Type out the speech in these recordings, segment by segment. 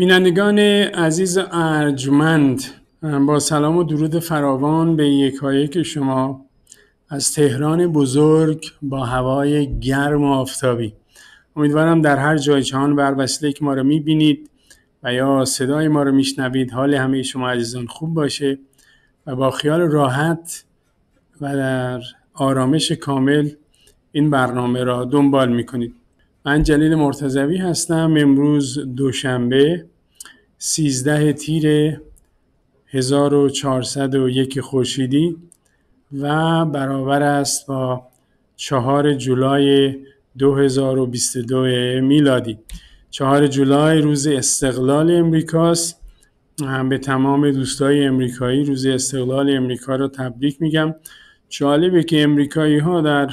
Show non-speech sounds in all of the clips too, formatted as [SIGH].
بینندگان عزیز ارجمند با سلام و درود فراوان به یکایک شما از تهران بزرگ با هوای گرم و آفتابی. امیدوارم در هر جای جهان بر وسیله که ما رو می‌بینید و یا صدای ما رو میشنوید حال همه شما عزیزان خوب باشه و با خیال راحت و در آرامش کامل این برنامه را دنبال می‌کنید. من جلیل مرتضوی هستم. امروز دوشنبه 13 تیر 1401 خورشیدی و برابر است با 4 جولای 2022 میلادی. 4 جولای روز استقلال امریکاست. به تمام دوستای امریکایی روز استقلال امریکا رو تبریک میگم. جالبه که امریکایی ها در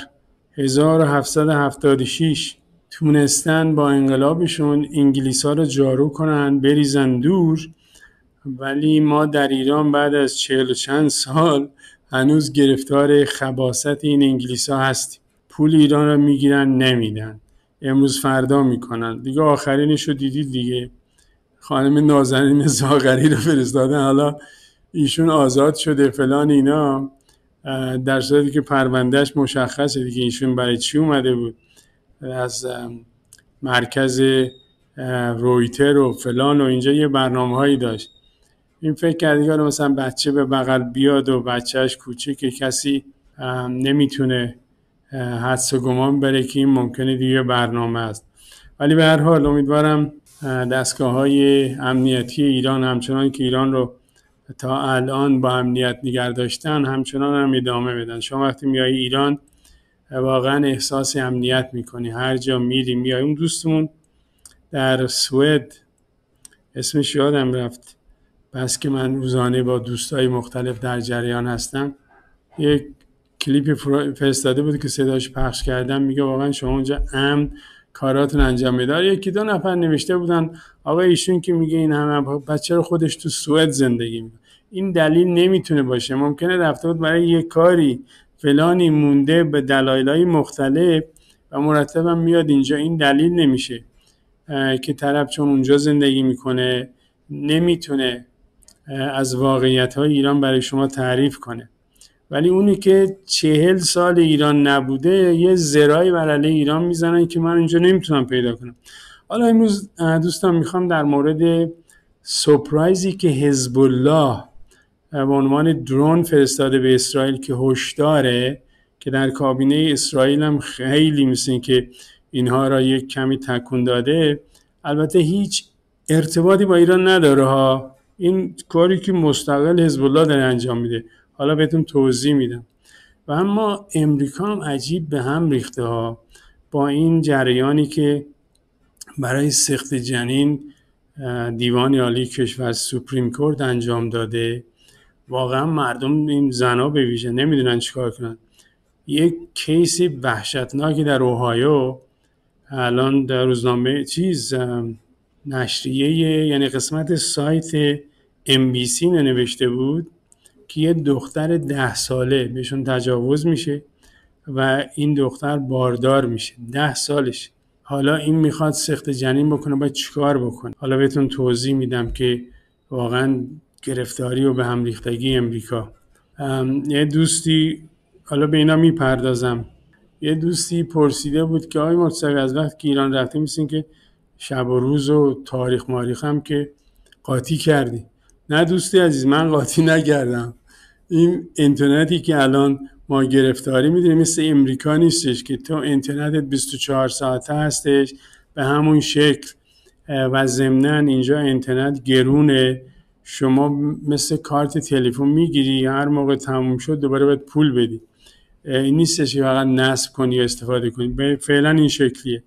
1776 تونستن با انقلابشون انگلیس ها رو جارو کنن بریزن دور. ولی ما در ایران بعد از چهل و چند سال هنوز گرفتار خباست این انگلیس ها هستیم. پول ایران رو می‌گیرن نمیدن. امروز فردا می‌کنن. دیگه آخرینش رو دیدید دیگه. خانم نازنین زاغری رو فرستادن. حالا ایشون آزاد شده فلان اینا. در صورتی که پروندهش مشخصه دیگه. ایشون برای چی اومده بود؟ از مرکز رویتر و فلان و اینجا یه برنامه هایی داشت. این فکر کرد دیگه مثلا بچه به بغل بیاد و بچهش کوچیک کسی نمی‌تونه حدس و گمان بره که این ممکنه دیگه برنامه است. ولی به هر حال امیدوارم دستگاه های امنیتی ایران همچنان که ایران رو تا الان با امنیت نگر داشتن همچنان هم ادامه بدن. شما وقتی میای ایران واقعا احساس امنیت می‌کنی. هر جا میری میای اون دوستمون در سوئد اسمش یادم رفت. بس که من روزانه با دوستای مختلف در جریان هستم. یک کلیپ فرستاده بود که صداش پخش کردم. میگه واقعا شما اونجا امن کاراتون انجام میدار یکی دو نفر نوشته بودن. آقا ایشون که میگه این همه بچه رو خودش تو سوئد زندگی می‌کنه؟ این دلیل نمی‌تونه باشه. ممکنه رفته بود برای یه کاری فلانی مونده به دلایل مختلف و مرتبا میاد اینجا این دلیل نمیشه که طرف چون اونجا زندگی می‌کنه نمی‌تونه از واقعیت های ایران برای شما تعریف کنه. ولی اونی که چهل سال ایران نبوده یه زرایی بر علیه ایران می‌زنن که من اینجا نمی‌تونم پیدا کنم. حالا امروز دوستان می‌خوام در مورد سپرایزی که حزب الله به عنوان درون فرستاده به اسرائیل که هشداره که در کابینه اسرائیل هم خیلی مثل که اینها را یک کمی تکون داده البته هیچ ارتباطی با ایران نداره ها. این کاری که مستقل حزب الله داره انجام میده. حالا بهتون توضیح میدم. و اما امریکا هم عجیب به هم ریخته ها. با این جریانی که برای سخت جنین دیوان عالی کشور سوپریم کورت انجام داده. واقعا مردم این زنا به ویژه نمی‌دونن چیکار کنن. یک کیسی وحشتناکی در اوهایو الان در روزنامه چیز نشریه یعنی قسمت سایت MBC نوشته بود که یه دختر ده ساله بهشون تجاوز میشه و این دختر باردار میشه. ده سالش. حالا این می‌خواد سخت جنین بکنه باید چیکار بکنه؟ حالا بهتون توضیح میدم که واقعا گرفتاری و به هم ریختگی امریکا. یه دوستی حالا به اینا می‌پردازم. یه دوستی پرسیده بود که آقای مرتضوی از وقت که ایران رفته میسین که شب و روز و تاریخ ماریخ هم که قاطی کردی. نه دوستی عزیز من قاطی نکردم. این اینترنتی که الان ما گرفتاری می‌دونیم مثل امریکا نیستش که تو اینترنتت 24 ساعته هستش به همون شکل. و ضمنا اینجا اینترنت گرونه. شما مثل کارت تلفن می‌گیری هر موقع تموم شد دوباره باید پول بدی. این نیستش که فقط نصب کنی یا استفاده کنی. فعلا این شکلیه.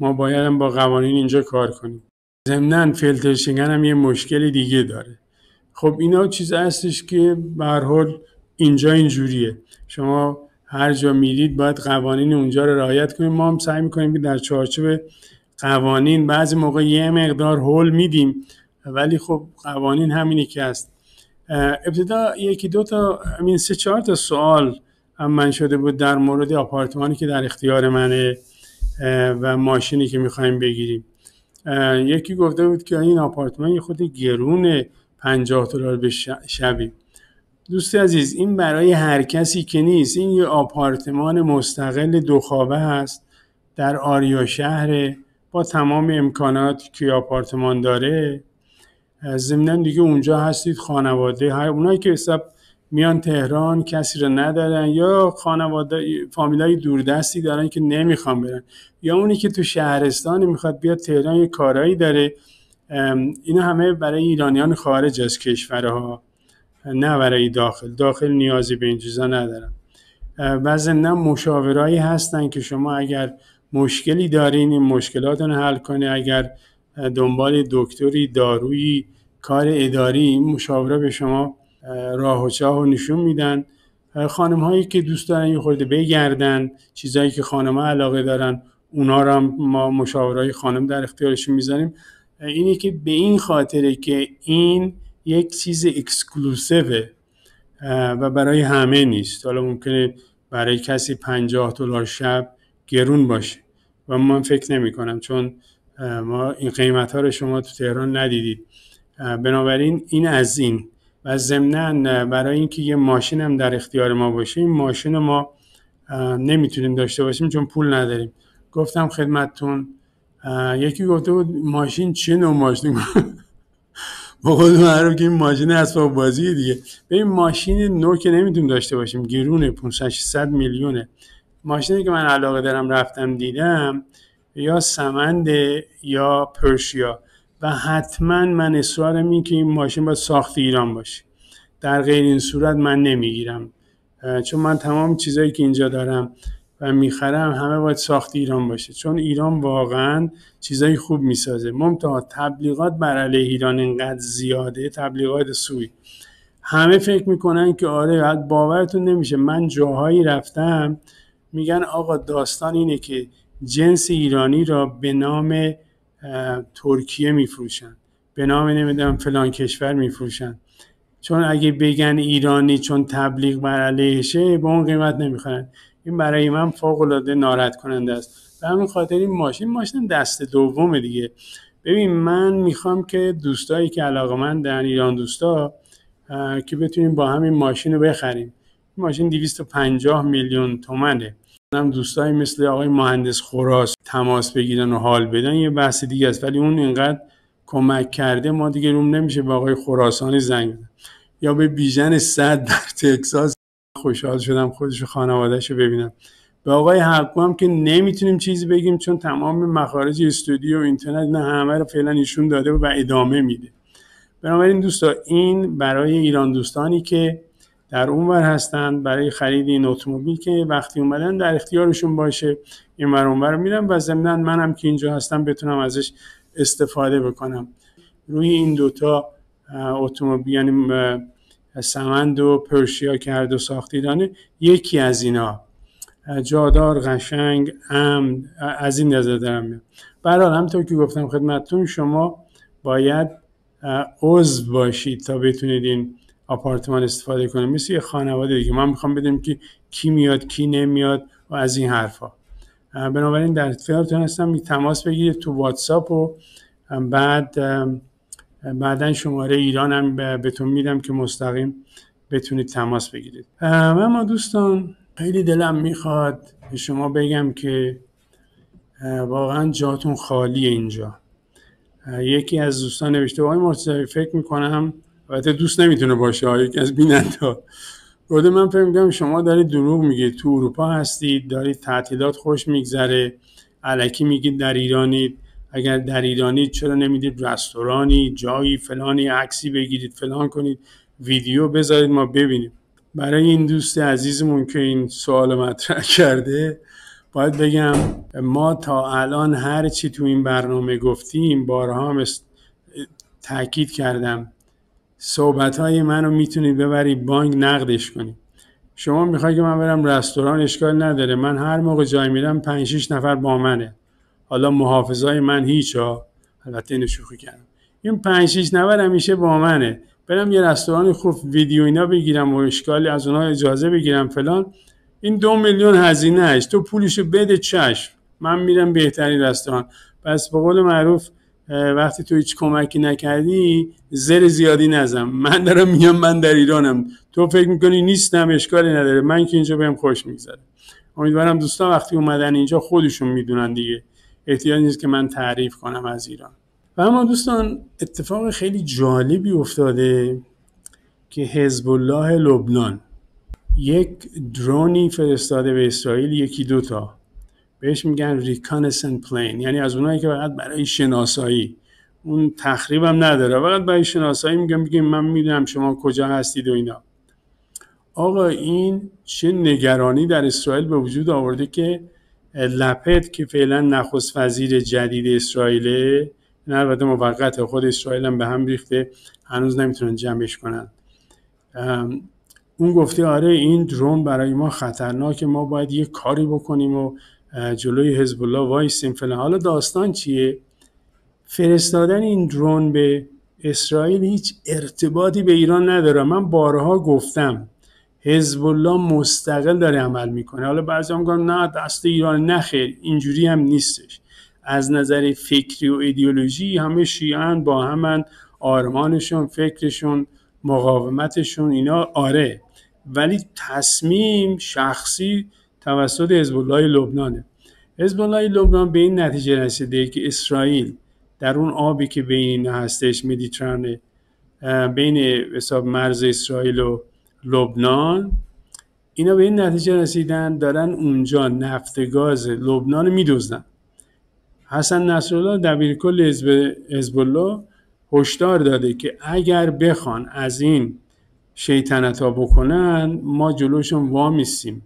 ما باید با قوانین اینجا کار کنیم. ضمنا فیلتر هم یه مشکل دیگه داره. خب اینا چیز هستش که به حال اینجا اینجوریه. شما هر جا میرید باید قوانین اونجا رو رعایت کنیم. ما هم سعی می‌کنیم که در چارچوب قوانین بعضی موقع یه مقدار هول میدیم. ولی خب قوانین همینی که هست. ابتدا یکی دو تا همین سه چهار تا سوال هم من شده بود در مورد آپارتمانی که در اختیار منه و ماشینی که می‌خوایم بگیریم. یکی گفته بود که این آپارتمان یه خود گرونه 50 دلار به شبی. دوست عزیز این برای هر کسی که نیست این یه آپارتمان مستقل دو خوابه هست در آریا شهر با تمام امکاناتی که آپارتمان داره. ضمنا دیگه اونجا هستید خانواده اونایی که حساب میان تهران کسی رو ندارن یا خانواده فامیلای دوردستی دارن که نمی‌خوان برن یا اونی که تو شهرستانی می‌خواد بیاد تهران یه کارایی داره اینا همه برای ایرانیان خارج از کشورها نه برای داخل. داخل نیازی به این چیزا ندارن. و ضمنا مشاورایی هستن که شما اگر مشکلی دارین این مشکلاتون حل کنه اگر دنبال دکتری دارویی کار اداری مشاوره به شما راه و چاه و نشون میدن. خانم هایی که دوست دارن یه خورده بگردن چیزهایی که خانم ها علاقه دارن اونا هم ما مشاورای خانم در اختیارشون می‌ذاریم. اینه که به این خاطره که این یک چیز اکسکلوسیوه و برای همه نیست. حالا ممکنه برای کسی پنجاه دلار شب گرون باشه و من فکر نمی کنم چون ما این قیمت ها رو شما تو تهران ندیدید. بنابراین این از این. و ضمنا برای اینکه یه ماشین هم در اختیار ما باشه این ماشین ما نمی‌تونیم داشته باشیم چون پول نداریم. گفتم خدمتتون یکی گفته بود ماشین چه نوع ماشین؟ [LAUGHS] با خود معروف که این ماشین اسباب بازی دیگه. به این ماشین نو که نمی‌تونیم داشته باشیم گیرونه 500 میلیونه. ماشینی که من علاقه دارم رفتم دیدم یا سمند یا پرشیا. و حتما من اصرارم این که این ماشین باید ساخت ایران باشه. در غیر این صورت من نمی‌گیرم. چون من تمام چیزایی که اینجا دارم و می‌خرم همه باید ساخت ایران باشه. چون ایران واقعا چیزای خوب می‌سازه. ممتها تبلیغات بر علیه ایران اینقدر زیاده تبلیغات سوی. همه فکر می‌کنن که آره باورتون نمیشه. من جاهایی رفتم میگن آقا داستان اینه که جنس ایرانی را به نام ترکیه میفروشن. به نام نمی‌دونم فلان کشور میفروشن. چون اگه بگن ایرانی چون تبلیغ بر علیهشه به اون قیمت نمی‌خورن. این برای من فوق العاده ناراحت کننده است. به همین خاطر این ماشین ماشین دست دوم دیگه. ببین من می‌خوام که دوستایی که علاقه من در ایران دوستا که بتونیم با همین ماشین رو بخریم. ماشین 250 میلیون تومنه. هم دوستایی مثل آقای مهندس خوراس تماس بگیرن و حال بدن یه بحث دیگه است. ولی اون اینقدر کمک کرده ما دیگه روم نمیشه به آقای خراسانی زنگ یا به بیژن صد در تکساس خوشحال شدم خودش و خانوادهش ببینم. به آقای حقو هم که نمی‌تونیم چیزی بگیم چون تمام مخارج استودیو و اینترنت نه همه رو فعلا ایشون داده و ادامه میده. بنابراین دوستا این برای ایران دوستانی که در اونور هستن برای خرید این اتومبیل که وقتی اومدن در اختیارشون باشه. این ور اونور میرم و ضمنا منم که اینجا هستم بتونم ازش استفاده بکنم. روی این دوتا اتومبیل یعنی سمند و پرشیا کرد و ساختیدانه یکی از اینا. جادار قشنگ امن از این نظر دارم میاد برحال همطور که گفتم خدمتتون شما باید عضو باشید تا بتونید این آپارتمان استفاده کنید مثل یه خانواده دیگه. من می‌خوام بدونم که کی میاد کی نمیاد و از این حرفا. بنابراین در اختیارتون هستم تماس بگیرید تو واتساپ و بعد بعدا شماره ایران هم بهتون میدم که مستقیم بتونید تماس بگیرید. اما دوستان خیلی دلم می‌خواد به شما بگم که واقعا جاتون خالی اینجا. یکی از دوستان نوشته آقای مرتضوی فکر می‌کنم البته دوست نمی‌تونه باشه یکی از بیننده گفته من فکر شما دارید دروغ میگید. تو اروپا هستید دارید تعطیلات خوش میگذره علکی میگید در ایرانید اگر در ایرانی چرا نمی‌دید رستورانی جایی فلانی عکسی بگیرید فلان کنید. ویدیو بذارید ما ببینیم. برای این دوست عزیزمون که این سوال مطرح کرده باید بگم ما تا الان هر چی تو این برنامه گفتیم بارها هم تاکید کردم. صحبت های منو می‌تونید ببرید بانک نقدش کنید شما می‌خوای که من برم رستوران اشکال نداره. من هر موقع جای میرم 5 6 نفر با منه. حالا محافظای من هیچ ها. البته اینو شوخی کردم. این 5 6 نفر همیشه با منه. برم یه رستوران خوب ویدیو اینا بگیرم و اشکالی از اونها اجازه بگیرم فلان. این دو میلیون هزینه است تو پولشو بده چشم. من میرم بهترین رستوران. پس به قول معروف وقتی تو هیچ کمکی نکردی زر زیادی نزن. من دارم میگم من در ایرانم. تو فکر می‌کنی نیستم اشکالی نداره. من که اینجا بهم خوش میگذره. امیدوارم دوستان وقتی اومدن اینجا خودشون می‌دونن دیگه. احتیاج نیست که من تعریف کنم از ایران. و اما دوستان اتفاق خیلی جالبی افتاده که حزب الله لبنان یک درونی فرستاده به اسرائیل یکی دوتا. بهش میگن ریکانسن پلین یعنی از اونایی که فقط برای شناسایی. اون تخریبم نداره. فقط برای شناسایی میگم میگم من می‌دونم شما کجا هستید و اینا. آقا این چه نگرانی در اسرائیل به وجود آورده که لپت که فعلا نخست وزیر جدید اسرائیل نه البته موقت خود اسرائیل هم به هم ریخته هنوز نمی‌تونن جمعش کنن. اون گفته آره این درون برای ما خطرناکه ما باید یه کاری بکنیم و جلوی حزب الله وایسیم فلان. حالا داستان چیه؟ فرستادن این درون به اسرائیل هیچ ارتباطی به ایران نداره. من بارها گفتم حزب الله مستقل داره عمل می‌کنه. حالا بعضی هم نه دست ایران نخیر اینجوری هم نیستش. از نظر فکری و ایدئولوژی همه شیعان با همن آرمانشون فکرشون مقاومتشون اینا آره. ولی تصمیم شخصی توسط حزب الله لبنانه حزب الله لبنان به این نتیجه رسیده که اسرائیل در اون آبی که بین هستش مدیترانه بین حساب مرز اسرائیل و لبنان اینا به این نتیجه رسیدن دارن اونجا نفت گاز لبنان میدوزدن حسن نصرالله دبیرکل حزب الله هشدار داده که اگر بخوان از این شیطنت ها بکنن ما جلوشون وامیستیم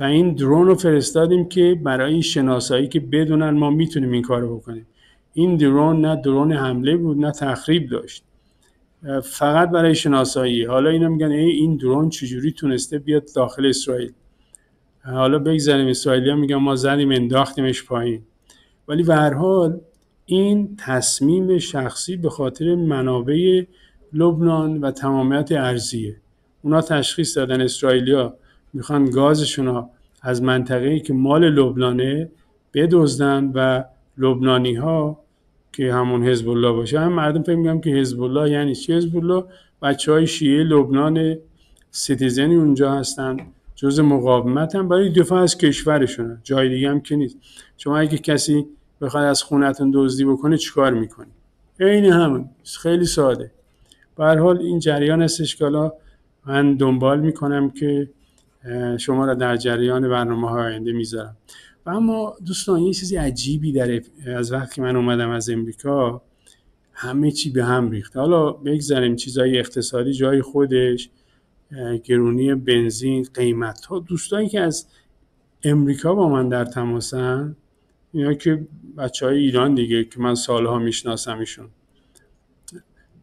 و این درون رو فرستادیم که برای شناسایی که بدونن ما می‌تونیم این کار رو بکنیم. این درون نه درون حمله بود نه تخریب داشت. فقط برای شناسایی. حالا اینا میگن ای این درون چجوری تونسته بیاد داخل اسرائیل؟ حالا بگذاریم اسرائیلی ها میگن ما زدیم انداختیمش پایین. ولی به هر حال این تصمیم شخصی به خاطر منابع لبنان و تمامیت ارزیه اونا تشخیص دادن اسرائیلیا. می‌خوان گازشون از منطقه‌ای که مال لبنانه بدزدن و لبنانی ها که همون حزب الله باشه هم مردم فکر میگم که حزب الله یعنی چی حزب الله بچه شیعه لبنان سیتیزنی اونجا هستن جز مقاومت هم برای دفاع از کشورشون. جای دیگه هم که نیست. شما اگه کسی بخواد از خونتون دزدی بکنه چیکار می‌کنی؟ عین همون. خیلی ساده. به حال این جریان هستش من دنبال می‌کنم که شما را در جریان برنامه های آینده می‌ذارم. و اما دوستان یه چیزی عجیبی در از وقتی من اومدم از امریکا همه چی به هم ریخته. حالا بگذاریم چیزای اقتصادی جای خودش گرونی بنزین قیمت. ها دوستانی که از امریکا با من در تماسن اینا که بچه های ایران دیگه که من سالها می‌شناسم ایشون.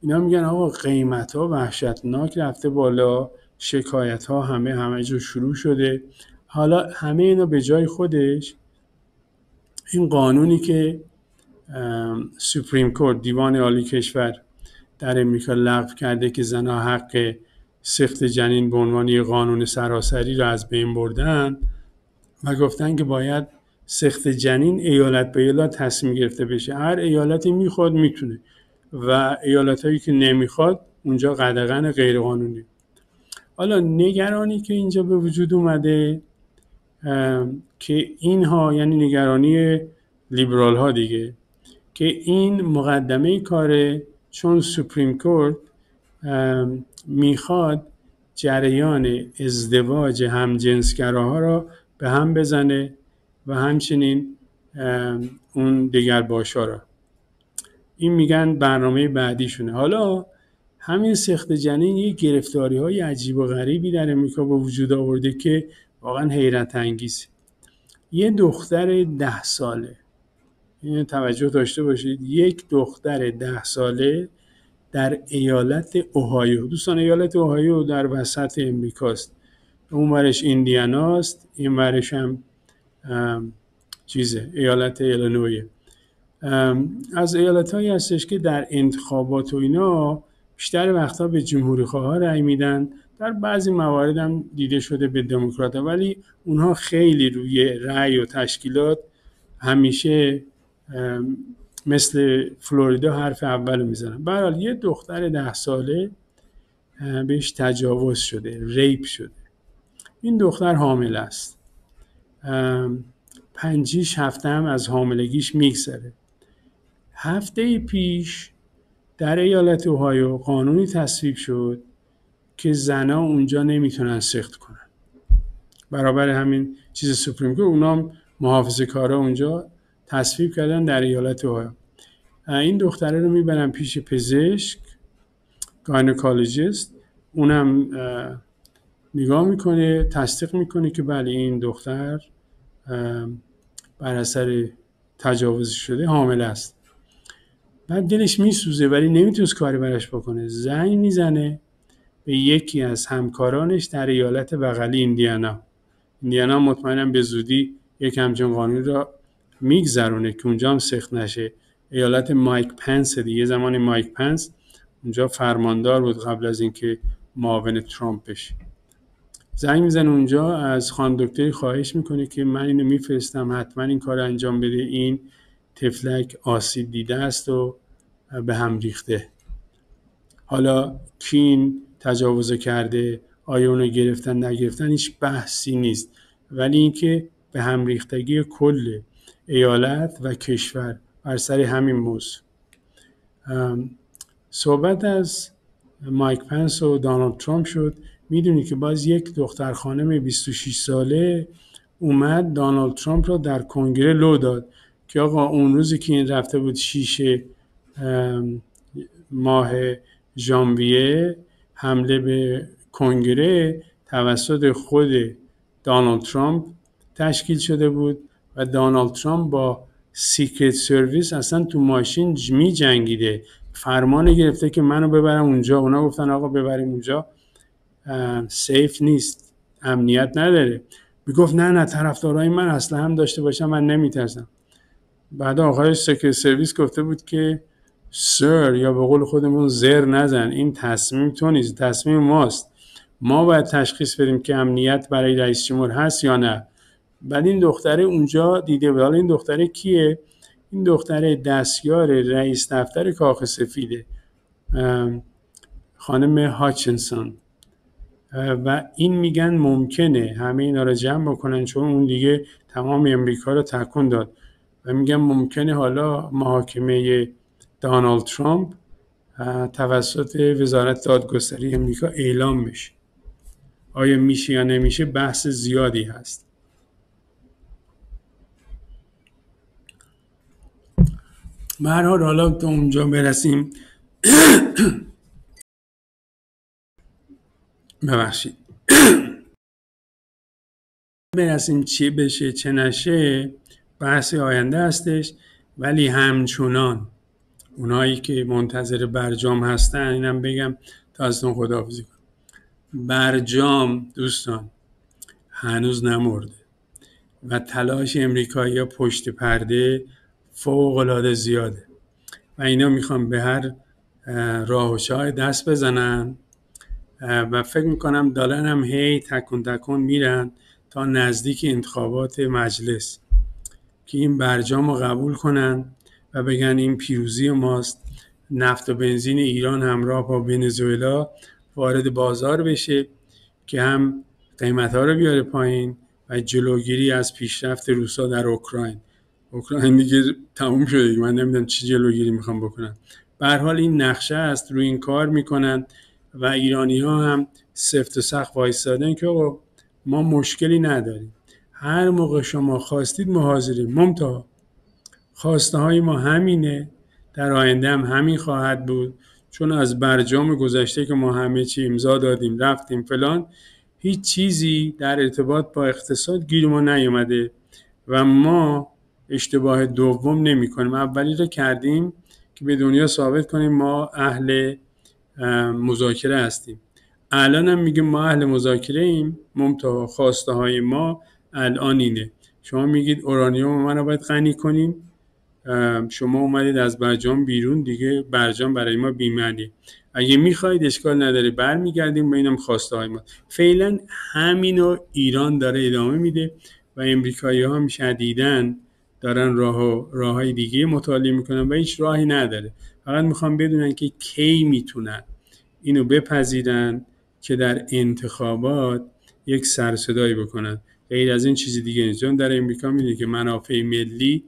اینا میگن آقا قیمت ها وحشتناک رفته بالا. شکایت ها همه همه جا شروع شده. حالا همه اینا به جای خودش این قانونی که سپریم کورت دیوان عالی کشور در امریکا لغو کرده که زنها حق سخت جنین به عنوان قانون سراسری را از بین بردن و گفتن که باید سخت جنین ایالت به ایالت تصمیم گرفته بشه. هر ایالتی می‌خواد می‌تونه. و ایالت هایی که نمی‌خواد اونجا قدغن غیرقانونی. حالا نگرانی که اینجا به وجود اومده که اینها یعنی نگرانی لیبرال ها دیگه که این مقدمه کاره چون سپریم کورت می‌خواد جریان ازدواج همجنسگراها را به هم بزنه و همچنین اون دیگر باشا را. این میگن برنامه بعدیشونه. حالا همین سخت جنین یه گرفتاری های عجیب و غریبی در امریکا به وجود آورده که واقعا حیرت انگیز. یه دختر ده ساله. این توجه داشته باشید. یک دختر ده ساله در ایالت اوهایو. دوستان ایالت اوهایو در وسط امریکاست. اون ورش ایندیاناست این ورش هم چیزه ایالت ایلانویه از ایالت هایی هستش که در انتخابات و اینا بیشتر وقتا به جمهوری خواه رأی میدن. در بعضی موارد هم دیده شده به دموکرات ولی اونها خیلی روی رأی و تشکیلات همیشه مثل فلوریدا حرف اول رو می‌زنن. برحال یه دختر ده ساله بهش تجاوز شده ریپ شده. این دختر حامل است. پنجیش هفته هم از حاملگیش میگذره. هفته پیش در ایالت اوهایو قانونی تصویب شد که زنا اونجا نمی‌تونن سقط کنن. برابر همین چیز Supreme که اونام محافظه کارا اونجا تصویب کردن در ایالت اوهایو. این دختره رو می‌برن پیش پزشک gynecologist اونم نگاه می‌کنه تصدیق می‌کنه که بله این دختر بر اثر تجاوز شده حامل است. بعد دلش میسوزه ولی نمی‌تونست کاری براش بکنه. زنگ می‌زنه به یکی از همکارانش در ایالت بغلی ایندیانا. ایندیانا مطمئنم به زودی یک همچون قانون را میگذرونه که اونجا هم سخت نشه. ایالت مایک پنس دیگه زمان مایک پنس اونجا فرماندار بود قبل از اینکه معاون ترامپ بشه. زنگ می‌زنه اونجا از خان دکتری خواهش می‌کنه که من اینو میفرستم حتما این کار انجام بده. این تفلک آسیب دیده است و به هم ریخته. حالا کین تجاوز کرده آیا اونو گرفتن نگرفتن هیچ بحثی نیست. ولی اینکه به هم ریختگی کل ایالت و کشور بر سر همین موضوع. صحبت از مایک پنس و دانالد ترامپ شد. می‌دونی که باز یک دختر خانم 26 ساله اومد دانالد ترامپ رو در کنگره لو داد. که آقا اون روزی که این رفته بود شیشه ماه ژانویه حمله به کنگره توسط خود دانالد ترامپ تشکیل شده بود و دانالد ترامپ با Secret Service اصلا تو ماشین می جنگیده فرمان گرفته که منو ببرم اونجا. اونا گفتن آقا ببریم اونجا. سیف نیست. امنیت نداره. می‌گفت نه نه طرفدارای من اصلا هم داشته باشم من نمیترسم. بعد آقای سکر سرویس گفته بود که سر یا به قول خودمون زر نزن این تصمیم تو نیست تصمیم ماست. ما باید تشخیص بدیم که امنیت برای رئیس جمهور هست یا نه. بعد این دختره اونجا دیده بود. حالا این دختره کیه؟ این دختره دستیار رئیس دفتر کاخ سفیده خانم هاچنسون و این میگن ممکنه همه اینا رو جمع بکنن چون اون دیگه تمام امریکا رو تکون داد. و میگن ممکنه حالا محاکمه دانالد ترامپ توسط وزارت دادگستری امریکا اعلام بشه. آیا میشه یا نمیشه بحث زیادی هست. به حالا تا اونجا برسیم. [COUGHS] ببخشید. [COUGHS] برسیم چی بشه چه نشه. بحث آینده هستش ولی همچنان اونایی که منتظر برجام هستن اینم بگم تا ازتون خداحافظی کنم. برجام دوستان هنوز نمرده و تلاش امریکایی ها پشت پرده فوق العاده زیاده و اینا می‌خوان به هر راه و دست بزنن و فکر می‌کنم دارن هم هی تکون تکون میرن تا نزدیک انتخابات مجلس. که این برجام رو قبول کنن و بگن این پیروزی ماست. نفت و بنزین ایران همراه با ونزوئلا وارد بازار بشه که هم قیمت ها رو بیاره پایین و جلوگیری از پیشرفت روسا در اوکراین. اوکراین دیگه تموم شده من نمی‌دونم چی جلوگیری می‌خوام بکنن. به حال این نقشه است. روی این کار می‌کنن و ایرانی ها هم سفت و سخت وایستادن که ما مشکلی نداریم. هر موقع شما خواستید ما حاضریم ممتا خواسته های ما همینه. در آینده هم همین خواهد بود. چون از برجام گذشته که ما همه چی امضا دادیم رفتیم فلان هیچ چیزی در ارتباط با اقتصاد گیر ما نیومده و ما اشتباه دوم نمی کنیم اولی رو کردیم که به دنیا ثابت کنیم ما اهل مذاکره هستیم. الان هم میگه ما اهل مذاکره ایم ممتا خواسته های ما الان اینه. شما میگید اورانیوم من رو باید غنی کنیم. شما اومدید از برجام بیرون دیگه برجام برای ما بیمعنی اگه می‌خواید اشکال نداره برمیگردیم به اینم خواسته های ما. فعلا همینو ایران داره ادامه میده و امریکایی ها هم شدیدن دارن راه راههای دیگه مطالعه می‌کنن و هیچ راهی نداره. فقط می‌خوام بدونن که کی می‌تونن اینو بپذیرن که در انتخابات یک سرصدایی بکنن. غیر از این چیزی دیگه نیست. در امریکا می‌دونید که منافع ملی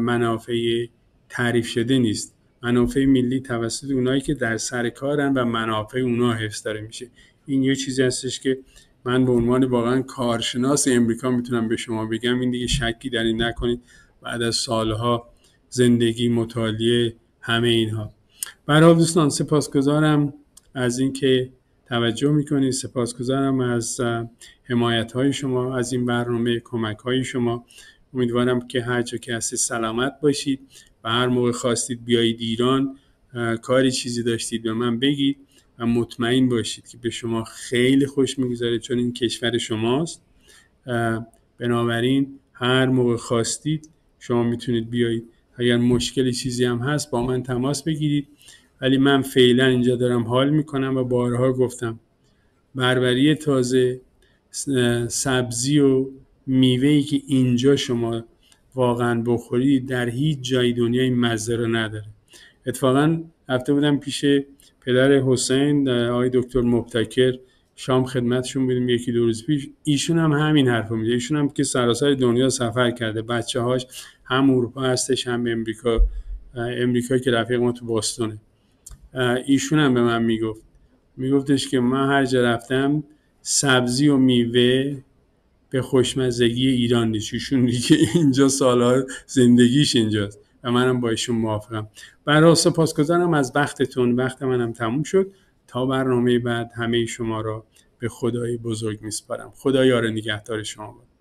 منافع تعریف شده نیست. منافع ملی توسط اونایی که در سر کارن و منافع اونا حفظ داره میشه. این یه چیزی هستش که من به عنوان واقعا کارشناس امریکا می‌تونم به شما بگم. این دیگه شکی در این نکنید. بعد از سالها زندگی مطالعه همه اینها. برای دوستان سپاسگزارم از اینکه توجه می‌کنید سپاسگزارم از حمایت های شما از این برنامه کمک های شما. امیدوارم که هر جا که هستید سلامت باشید. و هر موقع خواستید بیایید ایران کاری چیزی داشتید به من بگید و مطمئن باشید که به شما خیلی خوش می‌گذاره چون این کشور شماست. بنابراین هر موقع خواستید شما می‌تونید بیایید. اگر مشکلی چیزی هم هست با من تماس بگیرید. ولی من فعلا اینجا دارم حال می‌کنم و بارها گفتم. بربری تازه سبزی و میوهی که اینجا شما واقعا بخورید در هیچ جای دنیا این مزه رو نداره. اتفاقا هفته بودم پیش پدر حسین آقای دکتر مبتکر. شام خدمتشون بودیم یکی دو روز پیش. ایشون هم همین حرف رو میده ایشون هم که سراسر دنیا سفر کرده بچه هاش هم اروپا هستش هم امریکا. امریکا که رفیق ما تو باستونه. ایشون هم به من می‌گفت. میگفتش که من هر جا رفتم سبزی و میوه به خوشمزگی ایران ایشون دیگه اینجا سالها زندگیش اینجاست و منم با ایشون موافقم. برای سپاسگزارم از وقتتون وقت منم تموم شد. تا برنامه بعد همه شما را به خدای بزرگ میسپارم. خدا یار نگهدار شما بود